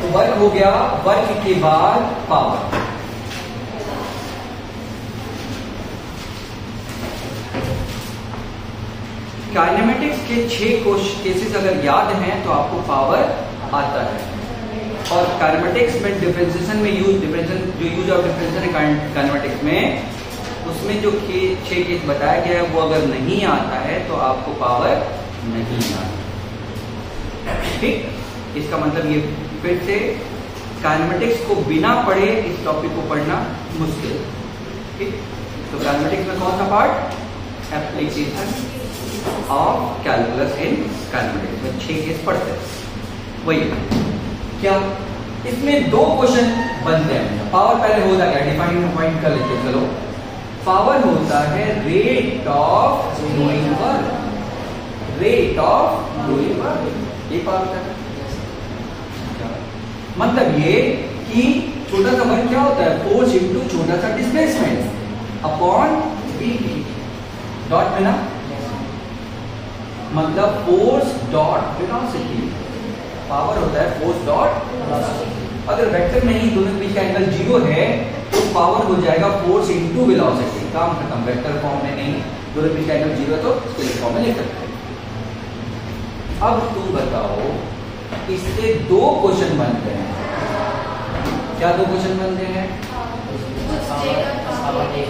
तो वर्क हो गया वर्क के बाद पावर। काइनेमेटिक्स के छह केसेस अगर याद हैं तो आपको पावर आता है। और काइनेमेटिक्स में डिफरेंशिएशन में यूज़ डिफरेंशिएशन जो यूज़ ऑफ़ डिफरेंशिएशन है में उसमें जो के, छह केस बताया गया है वो अगर नहीं आता है तो आपको पावर नहीं आता। ठीक? इसका मतलब ये फिर से काइनेमेटिक्स को बिना पढ़े इस टॉपिक को पढ़ना मुश्किल। ठीक? तो काइनेमेटिक्स में कौन सा part application of calculus in calculate में छह केस पढ़ते हैं। वही क्या? इसमें दो क्वेश्चन बनते हैं। पावर पहले होता क्या? डिफाइन पॉइंट कर लेते चलो। पावर होता है rate of doing work rate of doing work ये पावर मतलब ये कि छोटा सा वर्क क्या होता है? फोर्स इनटू छोटा सा डिस्प्लेसमेंट अपॉन वी डॉट में ना मतलब फोर्स डॉट वेलोसिटी पावर होता है फोर्स डॉट अगर वेक्टर नहीं दोनों के बीच का एंगल ज़ीरो है तो पावर हो जाएगा फोर्स इंटू वेलोसिटी काम खत्म. वेक्टर फॉर्म में नहीं. दोनों के बीच का एंगल ज़ीरो है तो स्केलर फॉर्म में लिख सकते हैं। अब तुम बताओ इससे दो क्वेश्चन बनते हैं। क्या दो क्वेश्चन बनते हैं?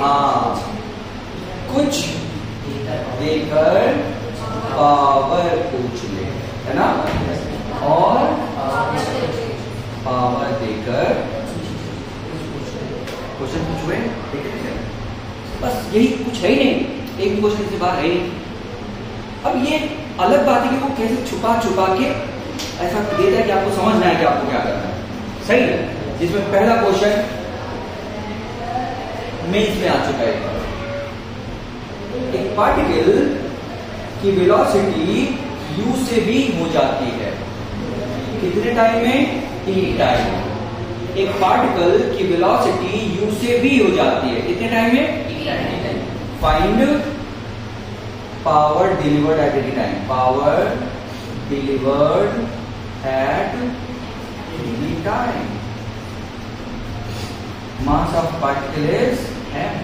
हाँ। कुछ देकर पावर पूछ ले, है ना? और पावर देकर क्वेश्चन पूछ हुए बस यही कुछ है ही नहीं। एक क्वेश्चन से बाहर है ही अब ये अलग बात है कि वो कैसे छुपा छुपा के ऐसा देता है कि आपको समझना है कि आपको क्या करना है। सही है? जिसमें पहला क्वेश्चन मेंस में आ चुका है। एक पार्टिकल की वेलोसिटी u से भी हो जाती है। कितने टाइम में? टी टाइम एक पार्टिकल की वेलोसिटी u से भी हो जाती है। कितने टाइम में? Find power delivered at any time power delivered at any time mass of particle is m.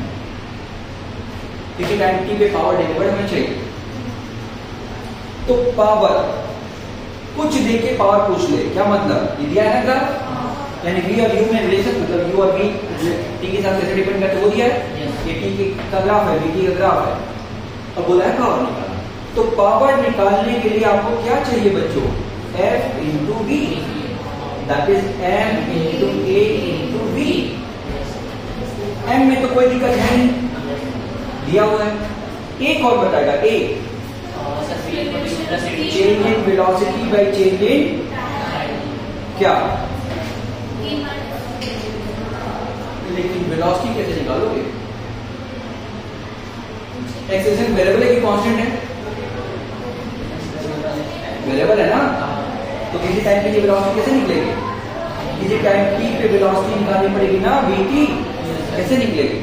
किसी टाइम टी पे पावर डिलीवर्ड होना चाहिए। तो पावर कुछ दे के पावर पूछ ले। क्या मतलब? ये दिया है ना यानी वी और यू में रिलेशन मतलब यू और वी टी के साथ कैसे डिपेंड करते वो दिया है? ये टी का ग्राफ है वी टी का ग्राफ है। अब बोला है पावर निकालना तो पावर निकालने के लिए आपको क्या चाहिए बच्चों? F into B that is M into A into B M में तो कोई दिक्कत है नहीं। दिया हुआ है। एक और बताएगा। ए change in velocity by change in क्या? लेकिन वेलोसिटी कैसे निकालोगे? एक्सेलेरेशन वेरिएबल है कि कांस्टेंट है? वेरिएबल है ना? तो किसी टाइम के लिए वेलोसिटी कैसे निकलेगी? किसी टाइम टी पे वेलोसिटी निकालनी पड़ेगी ना? वीटी कैसे निकलेगी?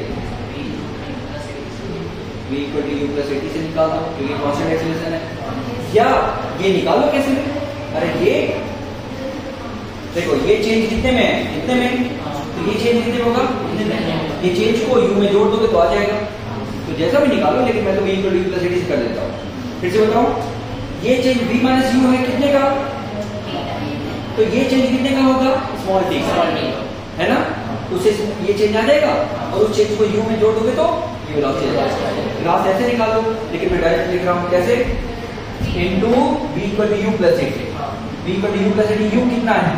V equal to U plus AT से निकाल दो क्योंकि कांस्टेंट एक्सेलरेशन है। या ये निकालो कैसे? अरे ये देखो, ये चेंज कितने में है? कितने में? तो ये चेंज कितने में होगा? ये चेंज को u में जोड़ दोगे तो आ जाएगा। तो जैसा भी निकालो, लेकिन मैं तो v equal to U plus AT से कर देता हूँ। फिर से बताऊँ? ये चेंज v माइनस यू है कितने का? तो ये चेंज कितने का होगा? स्मॉल टी है ना? उससे ये चेंज आ जाएगा और उस चेंज को यू में जोड़ दोगे तो ये वेलोसिटी ग्राफ ऐसे निकालो लेकिन मैं डायरेक्ट लिख रहा हूँ कैसे? Into v equal to U plus at v equal to U plus at U कितना है?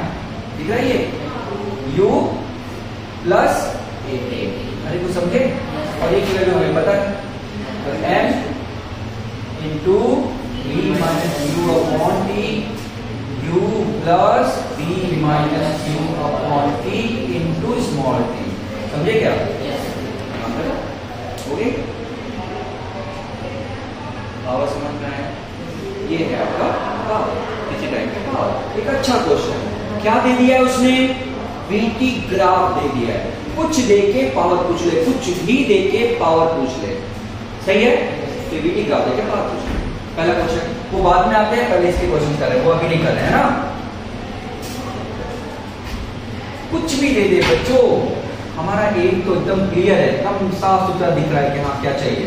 दिख रहा है ये? U प्लस अरे कुछ समझे? और एक वैल्यू हमें पता है? M into minus U upon T u plus minus U upon T into small T समझे क्या ओके पावर समझना है ये है आपका पावर किसी टाइप का पावर एक अच्छा क्वेश्चन क्या दे दिया है उसने वीटी ग्राफ दे दिया है कुछ देके पावर पूछ ले कुछ भी देके पावर पूछ ले सही है तो वीटी ग्राफ देके पावर पूछ ले पहला क्वेश्चन वो बाद में आते हैं, पहले इसके क्वेश्चन कर रहे हैं। वो अभी नहीं कर रहे हैं ना? कुछ भी दे दे, बच्चों। हमारा एम तो एकदम क्लियर है। एकदम साफ़ सुथरा दिख रहा है कि हाँ क्या चाहिए।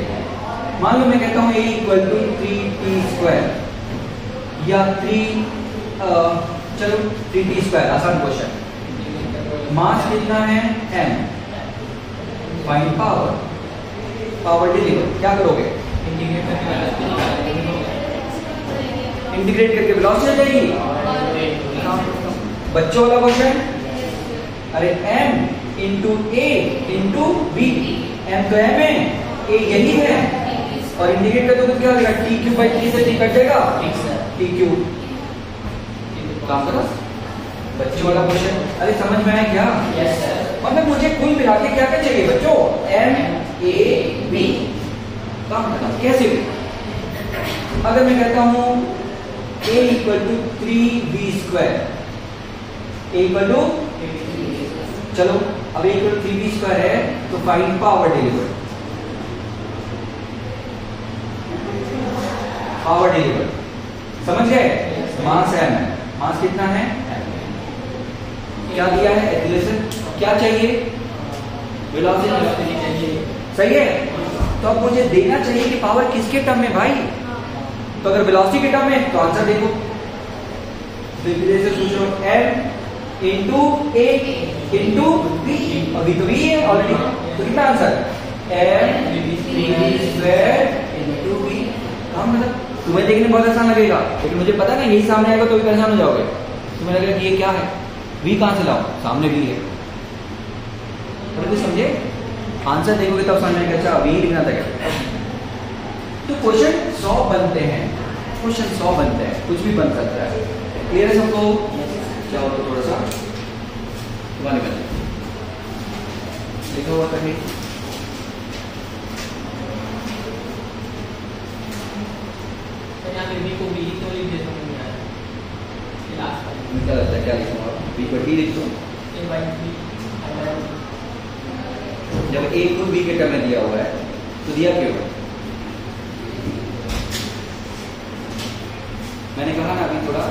मान लो मैं कहता हूँ A equal to three T square या थ्री चलो थ्री टी स्क्वायर आसान क्वेश्चन मास कितना है? M find power power deliver क्या करोगे? इंटीग्रेट करके वेलोसिटी आ जाएगी? बच्चों वाला क्वेश्चन अरे m into A into B M तो एम है ए यही है। और इंटीग्रेट कर दोगे क्या हो जाएगा टी क्यू बाई थ्री से टी कट जाएगा? टी क्यू काम करो। बच्चों वाला क्वेश्चन अरे समझ में आया क्या? मतलब मुझे कुल मिला के क्या क्या चाहिए बच्चों? एम ए बी काम करना कैसे अगर मैं कहता हूँ a equal to three B square A equal to चलो अब A equal three B square है तो find power deliver power deliver समझ गए? मास एम है. मास कितना है? क्या दिया है? एथिलेशन क्या चाहिए? वेलोसिटी चाहिए। सही है? तो अब मुझे देना चाहिए कि पावर किसके टर्म में भाई? तो अगर वेलोसिटी टर्म में तो आंसर देखो। धीरे से पूछ रहा एम इंटू ए इंटू अभी तो बी है ऑलरेडी तो कितना आंसर एम इंटू बी मतलब तुम्हें देखने बहुत आसान लगेगा, लेकिन मुझे पता ना यही सामने आएगा तो भी परेशान हो जाओगे। तुम्हें लगेगा कि ये क्या है? वी कहाँ से लाओ? सामने वी है। तो समझे? आंसर देखोगे तब समझ में अच्छा वी लिखना था क्या? तो क्वेश्चन सौ बनते हैं। क्वेश्चन सौ बनते हैं। कुछ भी बन सकता है। क्लियर है सबको? क्या होता थोड़ा सा लिखा हुआ कहीं क्या लगता है क्या लिखूँगा बी पर डी लिख दो? जब ए को बी के टर्म में दिया हुआ है तो दिया क्यों? मैंने कहा ना अभी थोड़ा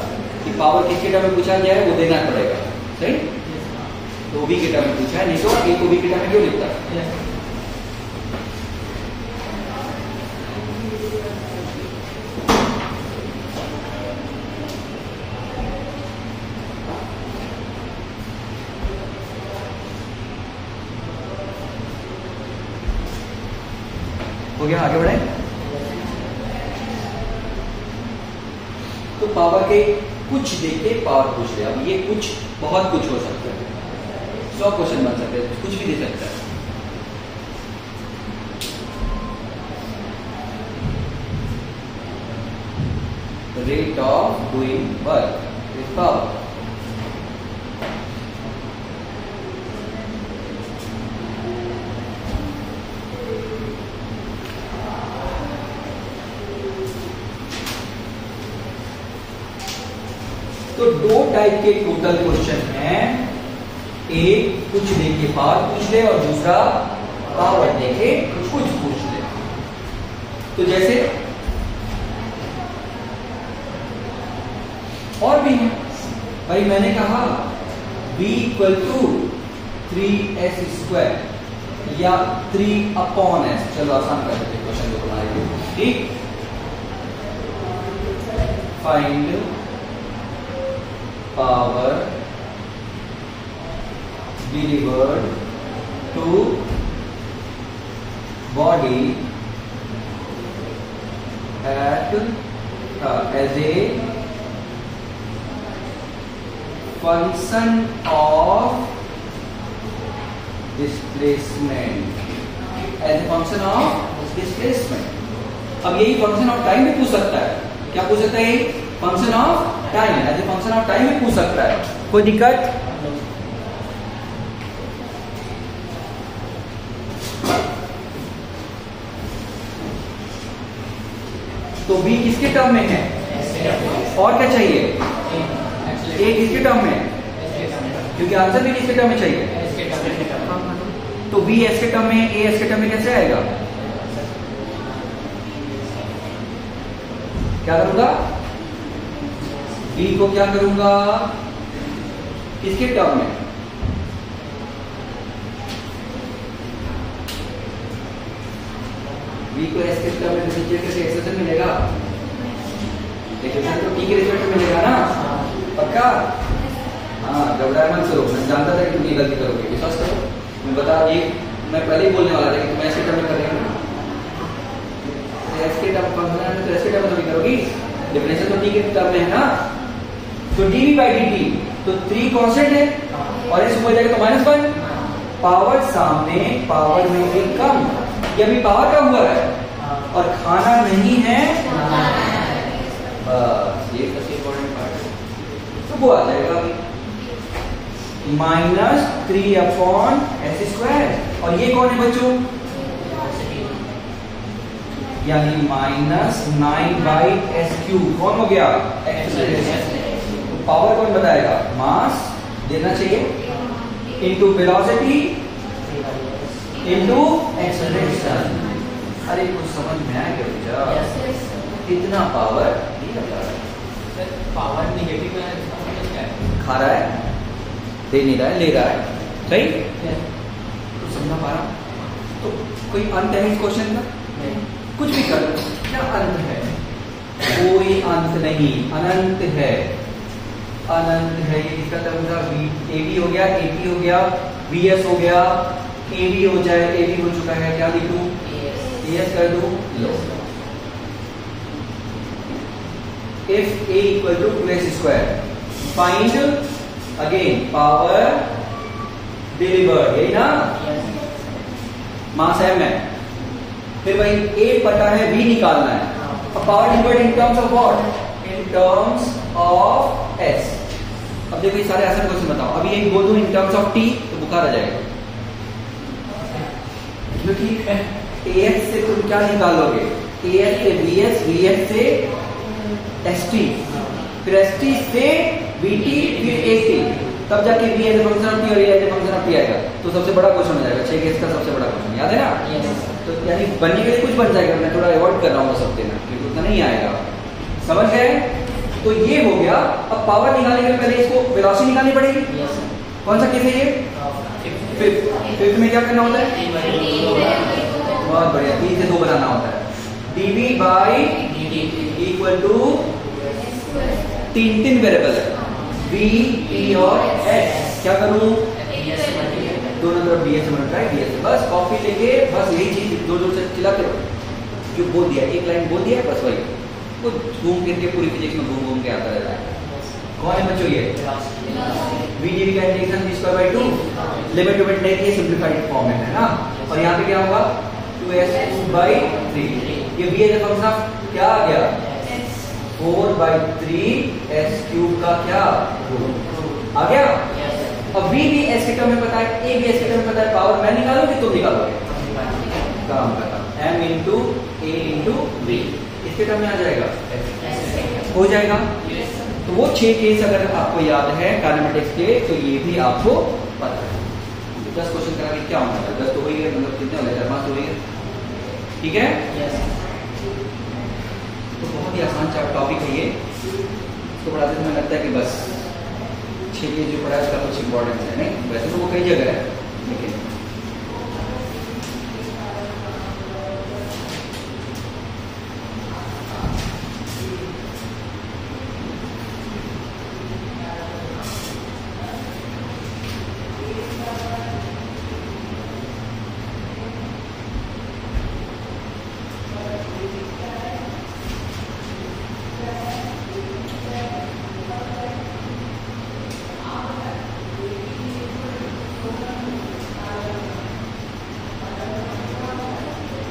कि पावर किसके टर्म में पूछा गया है वो देना पड़ेगा। सही? तो बी के टर्म में पूछा है नहीं तो ए को बी के टर्म में क्यों लिखता? है हो गया आगे बढ़े तो पावर के कुछ देके पावर पूछ लिया अब ये कुछ, बहुत कुछ हो सकता है। सौ क्वेश्चन बन सकते हैं। कुछ भी दे सकता है। Rate of doing work power तो दो टाइप के टोटल क्वेश्चन हैं। एक, कुछ दे के पावर पूछ ले और दूसरा पावर दे के कुछ पूछ ले। तो जैसे, और भी है। भाई, मैंने कहा, b equal to three S square या थ्री अपॉन एस चलो, आसान कर देते क्वेश्चन को लिए। ठीक? Find power delivered to body at uh, as a function of displacement as a function of displacement अब यही फ़ंक्शन ऑफ़ टाइम भी पूछ सकता है क्या पूछ सकता है function of time as a function of time भी पूछ सकता है। कोई दिक्कत? तो बी किसके टर्म में है? और क्या चाहिए? ए किसके टर्म में? क्योंकि आंसर भी किसके टर्म में चाहिए? तो बी एस के टर्म में ए एस के टर्म में कैसे आएगा? क्या करूँगा? बी को क्या करूँगा? किसके टर्म में? बी को एस के टर्म में डिफरेंशिएट करके एक्सप्रेशन मिलेगा। तो के रिज़ल्ट में मिलेगा ना? पक्का? हाँ घबराए मत करो। मैं जानता था कि तुम ये गलती करोगे। विश्वास करो। मैं बता, ये मैं पहले ही बोलने वाला था कि तुम ऐसे टर्म में करेंगे तो ऐसे टर्म तो में करोगी। डिफरेंशियल तो बी के टर्म में है ना? तो डी बाई डी टी तो 3 कांस्टेंट है, और इस ऊपर जाएगा तो माइनस वन पावर सामने पावर में भी कम। ये अभी पावर का हुआ है, और खाना नहीं है। बस, ये तो वो आ जाएगा अभी। Minus three upon S square और ये कौन है बच्चों? यानी minus nine by S Q कौन हो गया? तो पावर कौन बताएगा। मास देना चाहिए। इनटू वेलोसिटी इनटू एक्सेलरेशन अरे कुछ समझ में आया क्या बेटा। कितना पावर रहा पावर निगेटिव है मतलब है? खा रहा है? दे नहीं रहा है ले रहा है। सही? तो समझा पा रहा तो कोई अंत है इस क्वेश्चन का कुछ भी कर क्या अंत है? कोई अंत नहीं। अनंत है। अनंत है ये इसका तरफ़ था वी ए बी हो गया ए पी हो गया वी एस हो गया ए बी हो जाए ए बी हो चुका है क्या लिखूं? ए एस कर दूँ? लो if a equal to 2x square find again power delivered यही ना? मास m है फिर भाई a पता है v निकालना है। अब power delivered in terms of what in terms of s. अब देखो ये सारे आसान क्वेश्चन बताओ। अभी एक बोल दूँ इन टर्म्स ऑफ़ t तो बुखार आ जाएगा। क्योंकि as से तुम क्या निकालोगे? As से vs vs से st फिर st से vt फिर at तब जाके v as a function of t और as a function of t आएगा। तो सबसे बड़ा क्वेश्चन हो जाएगा। छह केस का सबसे बड़ा क्वेश्चन याद है ना? Yes. तो यानी बनने के लिए कुछ बन जाएगा। मैं थोड़ा अवॉइड कर रहा हूँ सब देना। क्योंकि उतना नहीं आएगा। समझ गए? तो ये हो गया। अब पावर निकालने के पहले इसको वेलोसिटी निकालनी पड़ेगी। कौन सा केस है ये? फिफ्थ फिफ्थ में क्या करना होता है? बहुत बढ़िया। तीन से दो बनाना होता है। Dv बाई इक्वल टू तीन तीन वेरिएबल है v t और s क्या करूँ? दोनों तरफ़ ds से मल्टीप्लाई ds से। बस कॉपी लेके बस यही चीज़ दो ज़ोर से चिल्लाते रहो। जो बोल दिया एक लाइन बोल दिया बस वही। वो घूम फिर के पूरी फिजिक्स में घूम घूम के आता रहता है। कौन है बच्चों ये? Dv का integration v square by 2 limit limit नहीं थी सिंपलीफाइड फॉर्म है ना? और यहाँ पे क्या होगा? 2s2 by 3 ये v एज फ़ंक्शन ऑफ़ क्या आ गया? 4 by 3 s क्यूब का क्या? आ गया? अब v भी s के टर्म में पता है, a भी s के टर्म में पता है पावर मैं निकालूं कि तुम निकालोगे। काम करता m into a into v term में आ जाएगा? हो जाएगा? तो वो छह केस अगर आपको याद है काइनेमेटिक्स के तो ये भी आपको पता है। दस क्वेश्चन करा के क्या होना है दस तो हो ही गए मतलब कितने हो गए चार पाँच तो हो ही। गए ठीक है? तो बहुत ही आसान चार टॉपिक है ये। इसको पढ़ाते समय लगता है कि बस छह केस जो पढ़ा है उसका कुछ इंपॉर्टेंस है नहीं? वैसे तो वो कई जगह है लेकिन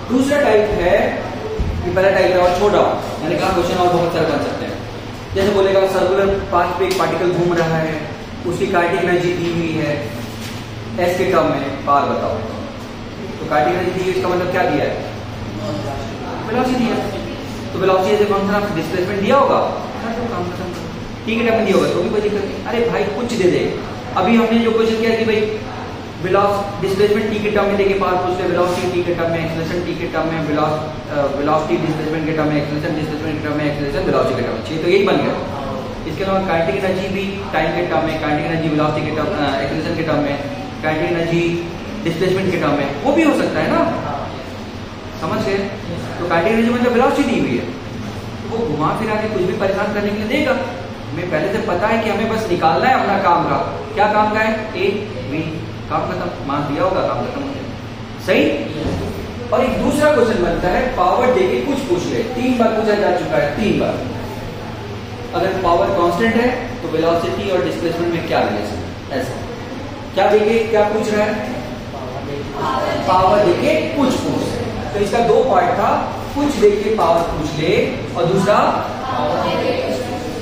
दूसरा टाइप है कि पहला टाइप है और छोटा मैंने कहा क्वेश्चन और बहुत सारे बन सकते हैं। जैसे बोलेगा सर्कुलर पाथ पे एक पार्टिकल घूम रहा है, उसकी काइनेटिक एनर्जी दी हुई है एस के टर्म में पार बताओ। तो काइनेटिक एनर्जी दी इसका मतलब क्या दिया है? तो as a function of displacement दिया होगा। ठीक है टर्म दिया होगा तो भी कोई दिक्कत नहीं। अरे भाई, कुछ दे दे। अभी हमने जो क्वेश्चन किया कि भाई डिस्प्लेसमेंट टी के टर्म में देके पार पूछ ले वेलोसिटी टी के टर्म में एक्सेलरेशन टी के टर्म में वेलोस वेलोसिटी डिस्प्लेसमेंट के टर्म में एक्सेलरेशन डिस्प्लेसमेंट के टर्म में एक्सेलरेशन वेलोसिटी के टर्म में। तो यही बन गया। इसके अलावा काइनेटिक एनर्जी भी टाइम के टर्म में काइनेटिक एनर्जी वेलोसिटी के टर्म एक्सेलरेशन के टर्म में काइनेटिक एनर्जी डिस्प्लेसमेंट के टर्म में, वो भी हो सकता है ना? समझ गए? तो काइनेटिक एनर्जी मतलब वेलोसिटी दी हुई है। तो वो घुमा फिरा के कुछ भी परेशान करने के लिए देगा। हमें पहले से पता है कि हमें बस निकालना है अपना काम का। क्या काम का है? ए बी काम खत्म मान दिया होगा, काम खत्म सही? और एक दूसरा क्वेश्चन बनता है पावर दे के कुछ पूछ ले। तीन बार पूछा जा चुका है, तीन बार। अगर पावर कांस्टेंट है तो वेलोसिटी और डिस्प्लेसमेंट में क्या रिलेशन ऐसा। क्या देखे क्या पूछ रहा है? पावर देके कुछ पूछ तो इसका दो पार्ट था, कुछ देके पावर पूछ ले, और दूसरा?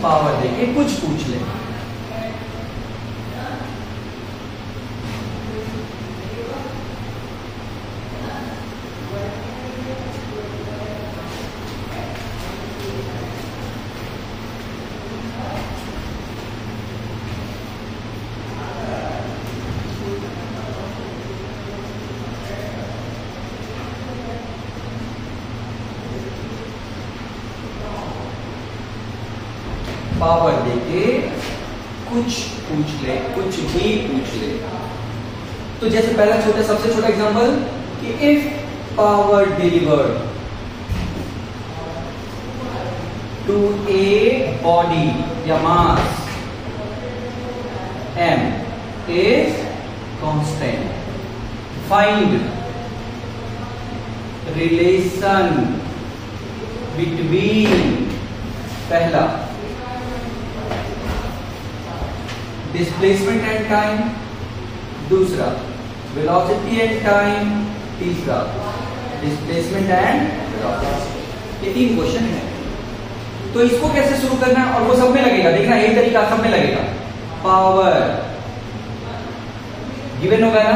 पावर देके कुछ पूछ ले। पावर देके कुछ पूछ ले, कुछ भी पूछ ले। तो जैसे पहला छोटा, सबसे छोटा एग्जांपल कि if power delivered to a body या mass m is constant. Find relation between, पहला। डिस्प्लेसमेंट एंड टाइम दूसरा वेलोसिटी एंड टाइम तीसरा डिस्प्लेसमेंट एंड ये तीन क्वेश्चन है। तो इसको कैसे शुरू करना है? और वो सब में लगेगा। देखना यही तरीका सब में लगेगा। पावर गिवन होगा ना?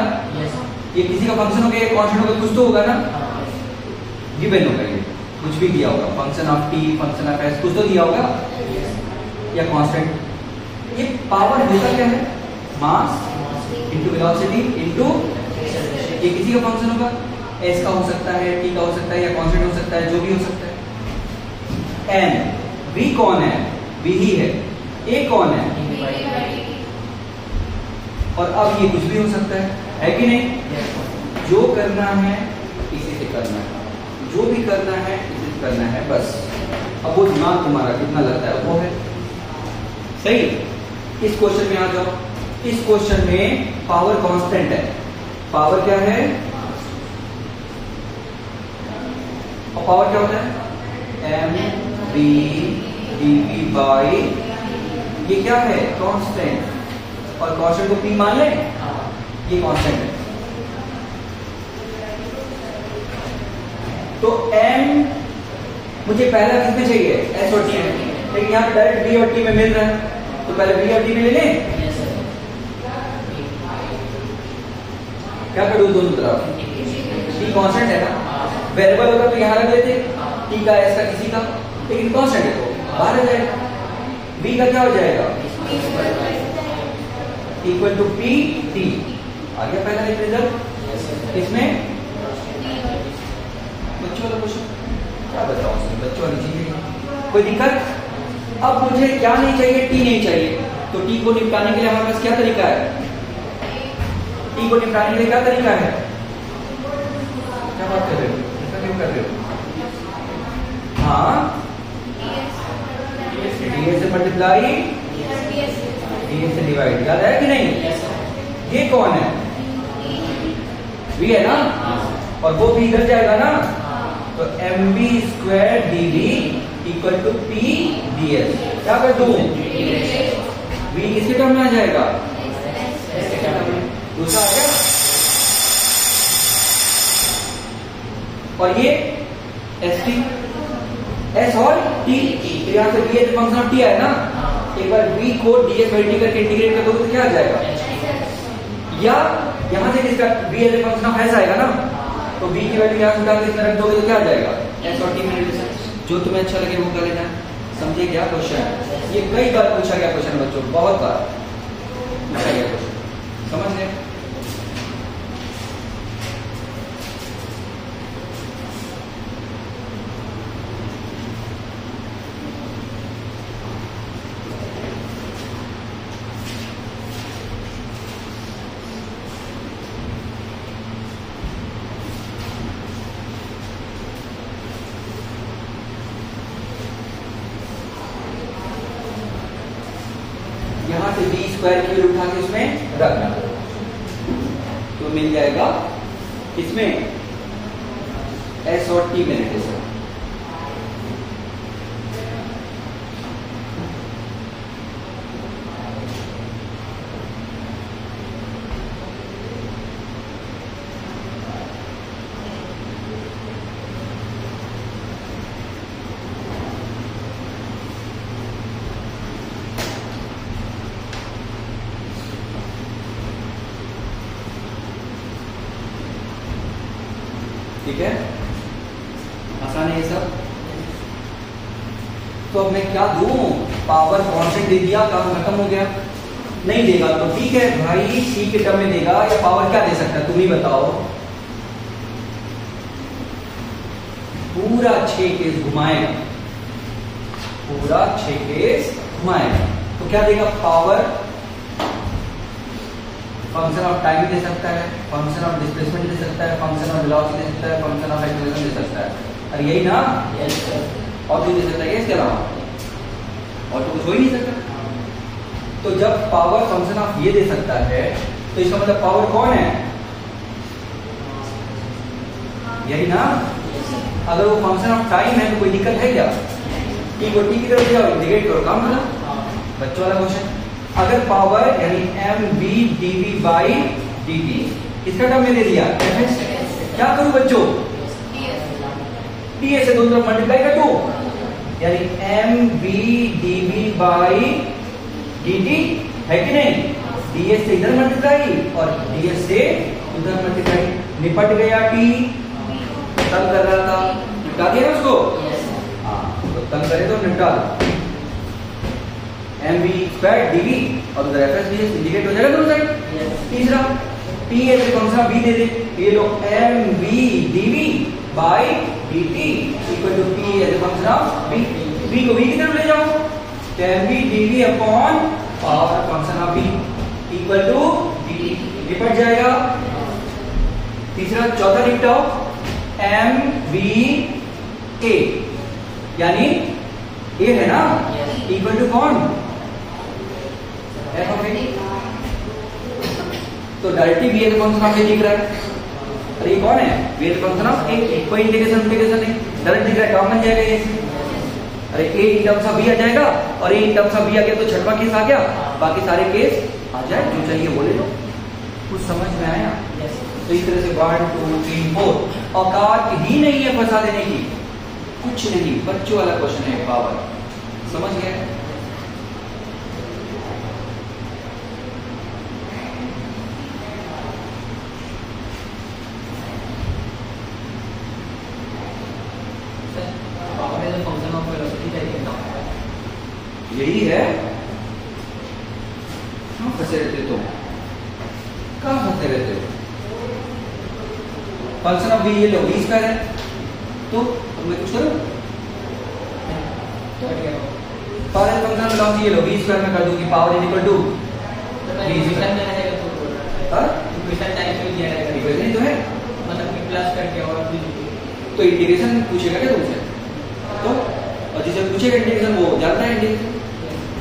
ये किसी का फ़ंक्शन हो गया कॉन्स्टेंट होगा कुछ तो होगा ना? गिवन होगा ये। कुछ भी दिया होगा। Function of T function of S कुछ तो दिया होगा? या कांस्टेंट ये पावर होता क्या है? मास इंटू वेलोसिटी इंटू ये किसी का फ़ंक्शन होगा? एस का हो सकता है टी का हो सकता है या कांस्टेंट हो सकता है, जो भी हो सकता है। एन वी कौन है? वी ही है। ए कौन है? और अब ये कुछ भी हो सकता है। है कि नहीं? जो करना है, इसी से करना है। जो भी करना है, इसी से करना है। बस। अब वो दिमाग तुम्हारा कितना लगता है, वो है। सही इस क्वेश्चन में आ जाओ। इस क्वेश्चन में पावर कांस्टेंट है। पावर क्या है? और पावर क्या होता है? M B D P by ये क्या है? कांस्टेंट और कांस्टेंट को पी मान ले? ये कांस्टेंट है। तो एम मुझे पहला किसमें चाहिए? एस और t में। लेकिन यहाँ डायरेक्ट b और टी में मिल रहा है। तो पहले b और t में ले लें? क्या करूँ दोनों तरफ़? T कांस्टेंट है ना? वेरिएबल होगा तो यहाँ रख लेते t का का किसी का। लेकिन कांस्टेंट है तो बाहर आ जाएगा। B का क्या हो जाएगा? इक्वल टू पी टी आ गया पहला एक रिज़ल्ट इसमें? बच्चों वाला क्वेश्चन क्या बताओ बच्चों कोई दिक्कत? अब मुझे क्या नहीं चाहिए? टी नहीं चाहिए। तो टी को निपटाने के लिए हमारे पास क्या तरीका है? टी को निपटाने के लिए क्या तरीका है? क्या बात कर रहे हो? ऐसा क्यों कर रहे हो? हाँ? डी से मल्टीप्लाई? डी से डिवाइड। याद है कि नहीं? ये कौन है? वी है ना? और वो भी इधर जाएगा ना? तो M B square D V equal to P D S क्या कर दू? वी किसके टर्म में आ जाएगा? दूसरा आ गया। और ये एस टी एस और टी तो यहाँ से B S function of T है ना? एक बार v को ds मल्टी करके इंटीग्रेट कर दोगे तो क्या आ जाएगा? या यहाँ से किसका v as a function of s आएगा ना? तो v की वैल्यू यहाँ से उठा के इसमें रख दोगे तो क्या आ जाएगा? S और t में रिलेशन जो तुम्हें अच्छा लगे वो कर लेना। समझे क्या क्वेश्चन ये कई बार पूछा गया क्वेश्चन बच्चों, बहुत बार पूछा गया क्वेश्चन समझ गए यहाँ से डी स्क्वायर की वैल्यू उठा के उसमें रखना तो मिल जाएगा। इसमें एस और टी में है सर ठीक है आसान है ये सब तो अब मैं क्या दूँ दे दिया काम खत्म हो गया। नहीं देगा तो ठीक है भाई सी के टर्म में देगा या पावर क्या दे सकता है? तुम ही बताओ। पूरा छह केस घुमाएगा। पूरा छह केस घुमाएगा। तो क्या देगा? पावर फ़ंक्शन ऑफ़ टाइम दे सकता है फ़ंक्शन ऑफ़ डिस्प्लेसमेंट दे सकता है फ़ंक्शन ऑफ़ वेलोसिटी दे सकता है फ़ंक्शन ऑफ़ एक्सेलरेशन दे सकता है। अरे यही ना? सर और कुछ दे सकता है? इसके अलावा और तो कुछ हो ही नहीं सकता। तो जब पावर फ़ंक्शन ऑफ़ ये दे सकता है तो इसका मतलब पावर कौन है? यही ना? अगर वो फ़ंक्शन ऑफ़ टाइम है तो कोई दिक्कत है क्या? टी को टी की तरफ़ जाओ इंटीग्रेट करो, काम हाँ बच्चों वाला क्वेश्चन अगर पावर यानी M B D V by D T इसका टर्म में दे दिया क्या करूँ बच्चों? टी से दोनों तरफ़ मल्टीप्लाई कर दो? यानी M B D V by D T है कि नहीं? डी एस से इधर मल्टीप्लाई और डी एस से उधर मल्टीप्लाई निपट गया टी तंग कर रहा था? निपटा दिया उसको? हाँ तो तंग करे तो निपटा दो। M B square D V और उधर F S D S indicate हो जाएगा दोनों साइड तीसरा टी ए से कौन सा बी दे दे? ये लो M B D V by D T equal to P as a function of B B को बी की तरफ़ ले जाओ। B D V upon power function of B equal to T निपट जाएगा। तीसरा चौथा निपटाओ एम बी ए यानी ए है ना? इक्वल टू कौन? एफ़ ऑफ़ ए तो directly B L function of A दिख रहा है? अरे ये कौन है? B L function of A कोई इंटीग्रेशन इंटीग्रेशन नहीं। डायरेक्ट दिख रहा है काम बन जाएगा ये। अरे A in terms of B आ जाएगा और A in terms of B आ गया तो छठवा केस आ गया। बाकी सारे केस आ जाए, जो चाहिए बोले लो कुछ समझ में आया? तो इस तरह से वन टू थ्री फोर औकात ही नहीं है फंसा देने की। कुछ नहीं। बच्चों वाला क्वेश्चन है पावर समझ गए sir power as a function of velocity चाहिए ना यही है कहाँ फंसे रहते तुम कहाँ फंसे रहते हो फ़ंक्शन ऑफ़ बी ये लो बी स्क्वायर है। तो मैं कुछ करूँ? कट गया फ़ंक्शन में लॉन्ग ये लो बी स्क्वायर में कर दूँगी पावर इज़ इक्वल टू तो इक्वेशन तो है। तो मतलब कि प्लस करके और तो इंटीग्रेशन पूछेगा क्या तुमसे? तो और जिसे पूछेगा इंटीग्रेशन वो जानता है इंटीग्रेशन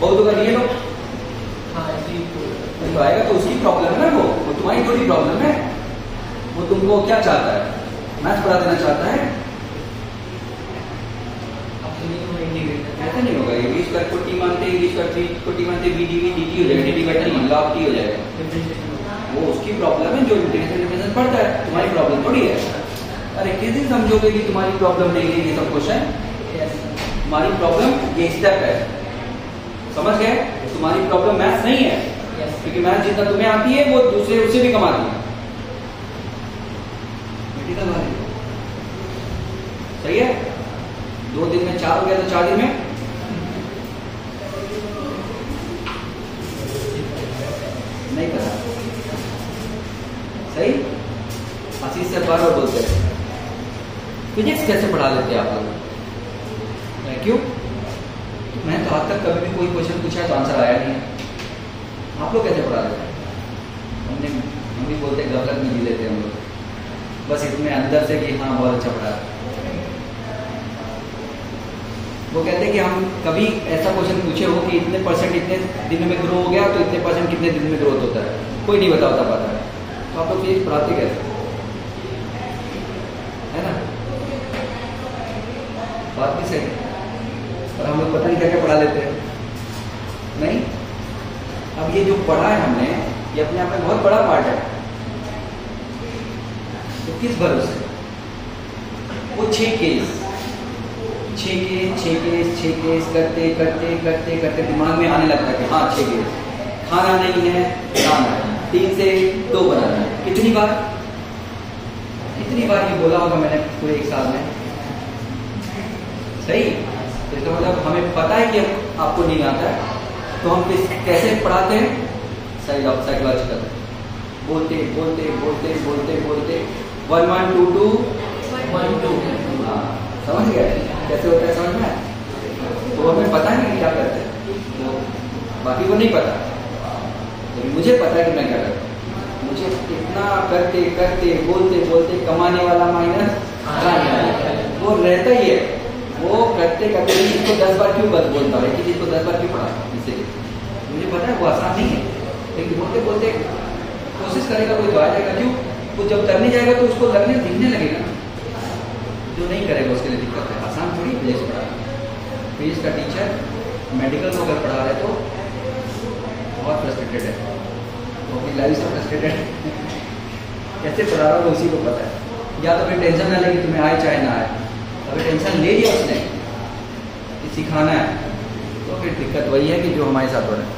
बहुत होगा ये लो हाँ। तो आएगा तो उसकी प्रॉब्लम है ना वो वो तुम्हारी थोड़ी प्रॉब्लम है। वो तुमको क्या चाहता है? मैथ पढ़ा देना चाहता है? तो नहीं ऐसा नहीं होगा ये बी को टी मानते हैं बी स्क्वायर को टी मानते B D V D T हो जाएगा डी डिवाइडर मान लो आप टी हो जाएगा। वो उसकी प्रॉब्लम है जो इंटीग्रेशन डिफरेंस पढ़ता है तुम्हारी प्रॉब्लम थोड़ी है। अरे किस दिन समझोगे कि तुम्हारी प्रॉब्लम नहीं है? ये सब तुम्हारी प्रॉब्लम ये स्टेप है। समझ गए? तुम्हारी प्रॉब्लम मैथ्स नहीं है। क्योंकि मैथ जितना तुम्हें आती है वो दूसरे उससे भी कम आती है Critical वाले। सही है? दो दिन में चार हो गया तो चार दिन में? नहीं पता। सही? आशीष से बार बार बोलते हैं। फिजिक्स कैसे पढ़ा लेते आप लोग? मैं क्यों? मैं तो आज तक कभी भी कोई क्वेश्चन पूछा है तो आंसर आया नहीं है। आप लोग कैसे पढ़ा लेते हैं? हमने हम भी बोलते हैं, गलत नहीं लेते हम लोग। बस इतने अंदर से कि हाँ बहुत अच्छा पढ़ा है वो कहते हैं कि हम कभी ऐसा क्वेश्चन पूछे हो कि इतने परसेंट इतने दिन में ग्रो हो गया तो इतने परसेंट कितने दिन में ग्रोथ होता है? कोई नहीं बता होता पाता है। तो आप लोग फिजिक्स पढ़ाते कैसे? है ना? बात भी सही और हम लोग पता नहीं क्या क्या पढ़ा लेते हैं। नहीं? अब ये जो पढ़ा है हमने, ये अपने आप में बहुत बड़ा पार्ट है। तो किस भरोसे? वो छह केस छह केस छह केस छह केस करते करते करते करते दिमाग में आने लगता है हाँ छह केस। खाना नहीं है खाना तीन से दो बनाना है। कितनी बार? कितनी बार ये बोला होगा मैंने पूरे एक साल में? सही? तो इसका मतलब हमें पता है कि आपको नहीं आता है। तो हम किस कैसे पढ़ाते हैं? साइकोलॉजिकल बोलते बोलते बोलते बोलते बोलते। One one two two one two समझ गए? कैसे होता है समझ में? तो हमें पता नहीं क्या करते हैं। तो बाकी को नहीं पता। लेकिन मुझे पता है कि मैं क्या करता हूँ। मुझे इतना करते करते, बोलते बोलते कमाने वाला माइनस वो रहता ही है। वो करते करते इसको दस बार क्यों बस बोलता है? कि इसको दस बार क्यों पढ़ा? इसीलिए मुझे पता है वो आसान नहीं है। लेकिन बोलते बोलते कोशिश करेगा कोई तो जाएगा क्यों? वो जब करने जाएगा तो उसको लगने, दिखने लगेगा जो नहीं करेगा, उसके लिए दिक्कत है। प्लेस पढ़ा। फिजिक्स है फिजिक्स का टीचर मेडिकल को अगर पढ़ा रहे तो बहुत फ्रस्ट्रेटेड है। वो अपनी लाइफ से फ्रस्ट्रेटेड कैसे पढ़ा रहा हो उसी को पता है। या तो फिर टेंशन ना लेगी तुम्हें आए चाहे ना आए। अगर टेंशन ले लिया उसने कि सिखाना है तो फिर दिक्कत वही है कि जो हमारे साथ हो रहा है।